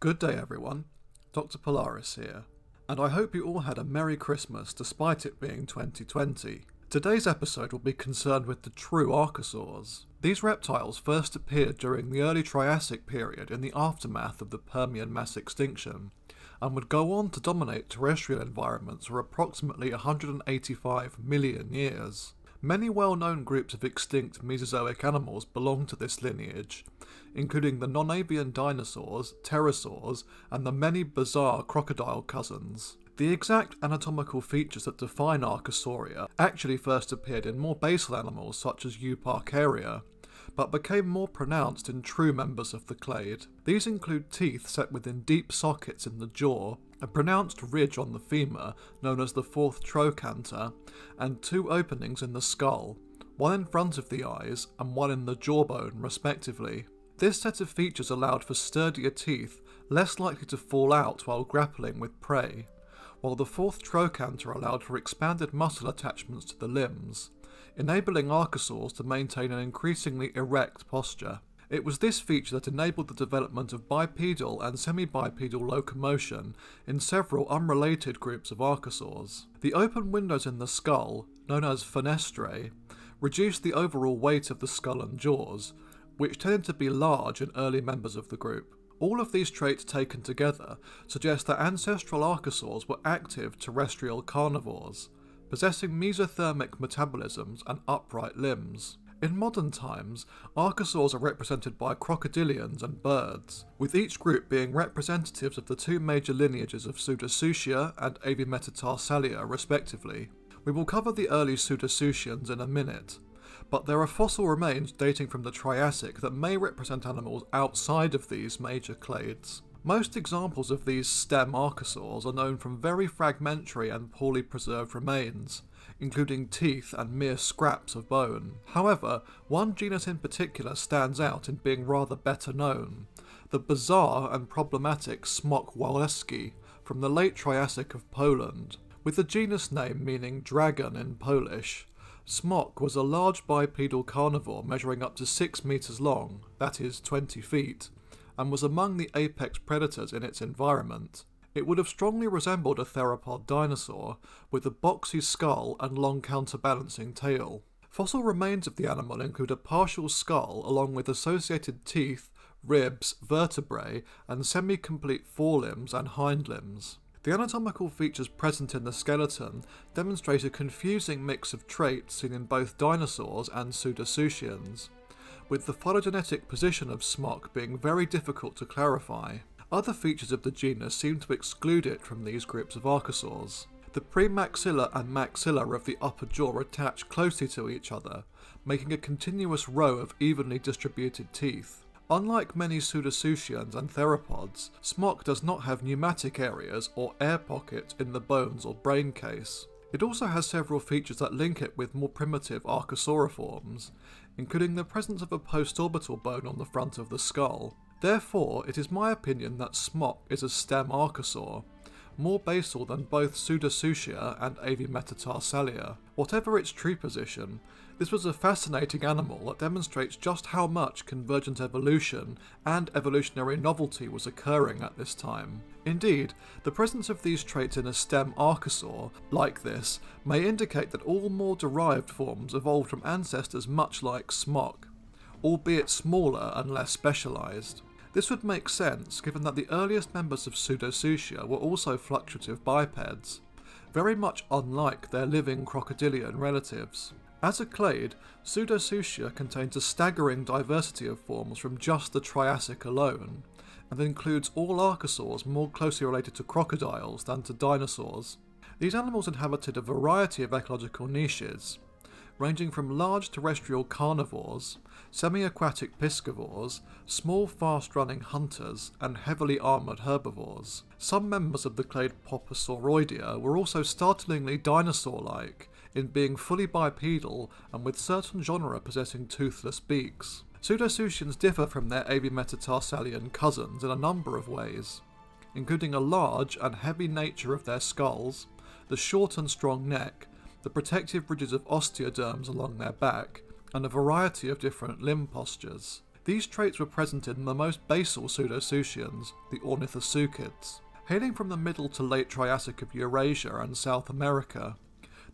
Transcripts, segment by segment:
Good day, everyone. Dr. Polaris here, and I hope you all had a Merry Christmas despite it being 2020. Today's episode will be concerned with the true archosaurs. These reptiles first appeared during the early Triassic period in the aftermath of the Permian mass extinction, and would go on to dominate terrestrial environments for approximately 185 million years. Many well known groups of extinct Mesozoic animals belong to this lineage, including the non avian dinosaurs, pterosaurs, and the many bizarre crocodile cousins. The exact anatomical features that define Archosauria actually first appeared in more basal animals such as Euparkeria, but became more pronounced in true members of the clade. These include teeth set within deep sockets in the jaw, a pronounced ridge on the femur, known as the fourth trochanter, and two openings in the skull, one in front of the eyes and one in the jawbone, respectively. This set of features allowed for sturdier teeth, less likely to fall out while grappling with prey, while the fourth trochanter allowed for expanded muscle attachments to the limbs, enabling archosaurs to maintain an increasingly erect posture. It was this feature that enabled the development of bipedal and semi-bipedal locomotion in several unrelated groups of archosaurs. The open windows in the skull, known as fenestrae, reduced the overall weight of the skull and jaws, which tended to be large in early members of the group. All of these traits taken together suggest that ancestral archosaurs were active terrestrial carnivores, possessing mesothermic metabolisms and upright limbs. In modern times, archosaurs are represented by crocodilians and birds, with each group being representatives of the two major lineages of Pseudosuchia and Avemetatarsalia respectively. We will cover the early Pseudosuchians in a minute, but there are fossil remains dating from the Triassic that may represent animals outside of these major clades. Most examples of these stem archosaurs are known from very fragmentary and poorly preserved remains, including teeth and mere scraps of bone. However, one genus in particular stands out in being rather better known the bizarre and problematic Smok wawelski from the late Triassic of Poland, with the genus name meaning dragon in Polish. Smok was a large bipedal carnivore measuring up to 6 metres long, that is 20 feet, and was among the apex predators in its environment. It would have strongly resembled a theropod dinosaur, with a boxy skull and long counterbalancing tail. Fossil remains of the animal include a partial skull along with associated teeth, ribs, vertebrae, and semi complete forelimbs and hind limbs. The anatomical features present in the skeleton demonstrate a confusing mix of traits seen in both dinosaurs and pseudosuchians, with the phylogenetic position of Smok being very difficult to clarify. Other features of the genus seem to exclude it from these groups of archosaurs. The premaxilla and maxilla of the upper jaw attach closely to each other, making a continuous row of evenly distributed teeth. Unlike many pseudosuchians and theropods, Smok does not have pneumatic areas or air pockets in the bones or brain case. It also has several features that link it with more primitive archosauriforms, including the presence of a postorbital bone on the front of the skull. Therefore, it is my opinion that Smok is a stem archosaur, more basal than both Pseudosuchia and Avemetatarsalia. Whatever its true position, this was a fascinating animal that demonstrates just how much convergent evolution and evolutionary novelty was occurring at this time. Indeed, the presence of these traits in a stem archosaur, like this, may indicate that all more derived forms evolved from ancestors much like Smok, albeit smaller and less specialised. This would make sense given that the earliest members of Pseudosuchia were also facultative bipeds, very much unlike their living crocodilian relatives. As a clade, Pseudosuchia contains a staggering diversity of forms from just the Triassic alone, and includes all archosaurs more closely related to crocodiles than to dinosaurs. These animals inhabited a variety of ecological niches, ranging from large terrestrial carnivores, semi-aquatic piscivores, small fast-running hunters, and heavily armoured herbivores. Some members of the clade Poposauroidea were also startlingly dinosaur-like, in being fully bipedal and with certain genera possessing toothless beaks. Pseudosuchians differ from their Avemetatarsalian cousins in a number of ways, including a large and heavy nature of their skulls, the short and strong neck, the protective ridges of osteoderms along their back, and a variety of different limb postures. These traits were present in the most basal pseudosuchians, the ornithosuchids. Hailing from the middle to late Triassic of Eurasia and South America,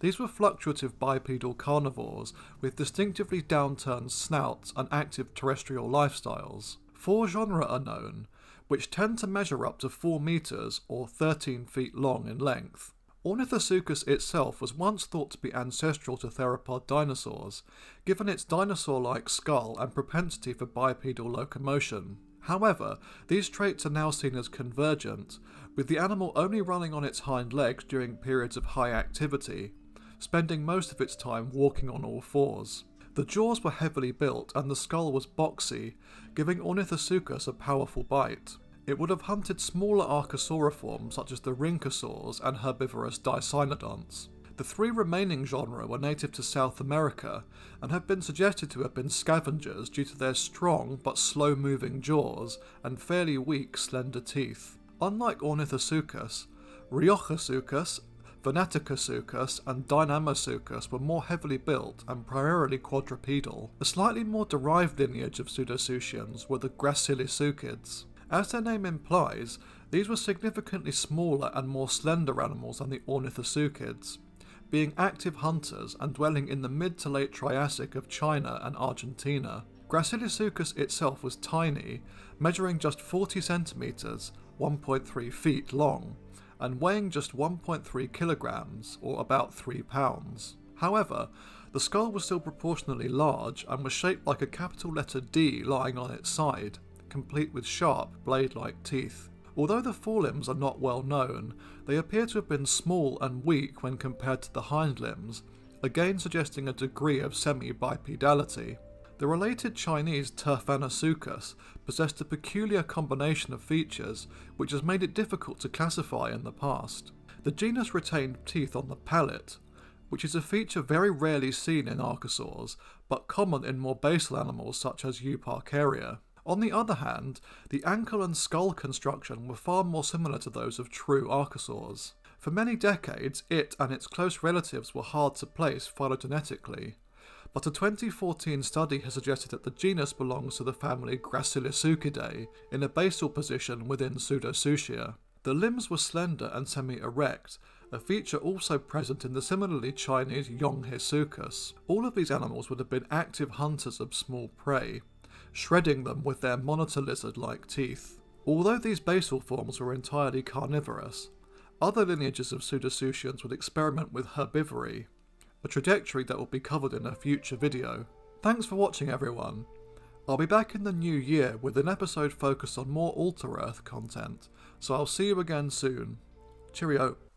these were facultative bipedal carnivores with distinctively downturned snouts and active terrestrial lifestyles. Four genera are known, which tend to measure up to 4 metres or 13 feet long in length. Ornithosuchus itself was once thought to be ancestral to theropod dinosaurs, given its dinosaur-like skull and propensity for bipedal locomotion. However, these traits are now seen as convergent, with the animal only running on its hind legs during periods of high activity, spending most of its time walking on all fours. The jaws were heavily built and the skull was boxy, giving Ornithosuchus a powerful bite. It would have hunted smaller archosauriforms such as the rhynchosaurs and herbivorous dicynodonts. The three remaining genera were native to South America and have been suggested to have been scavengers due to their strong but slow moving jaws and fairly weak slender teeth. Unlike Ornithosuchus, Riojasuchus Venaticosuchus and Dynamosuchus were more heavily built and primarily quadrupedal. The slightly more derived lineage of pseudosuchians were the Gracilisuchids. As their name implies, these were significantly smaller and more slender animals than the Ornithosuchids, being active hunters and dwelling in the mid to late Triassic of China and Argentina. Gracilisuchus itself was tiny, measuring just 40 centimeters, 1.3 feet long, and weighing just 1.3 kilograms, or about 3 pounds. However, the skull was still proportionally large and was shaped like a capital letter D lying on its side, complete with sharp, blade-like teeth. Although the forelimbs are not well known, they appear to have been small and weak when compared to the hind limbs, again suggesting a degree of semi-bipedality. The related Chinese Turfanosuchus possessed a peculiar combination of features which has made it difficult to classify in the past. The genus retained teeth on the palate, which is a feature very rarely seen in archosaurs, but common in more basal animals such as Euparkeria. On the other hand, the ankle and skull construction were far more similar to those of true archosaurs. For many decades, it and its close relatives were hard to place phylogenetically, but a 2014 study has suggested that the genus belongs to the family Gracilisuchidae in a basal position within Pseudosuchia. The limbs were slender and semi-erect, a feature also present in the similarly Chinese Yonghesuchus. All of these animals would have been active hunters of small prey, shredding them with their monitor lizard-like teeth. Although these basal forms were entirely carnivorous, other lineages of pseudosuchians would experiment with herbivory, a trajectory that will be covered in a future video. Thanks for watching everyone. I'll be back in the new year with an episode focused on more Alter Earth content, so I'll see you again soon. Cheerio.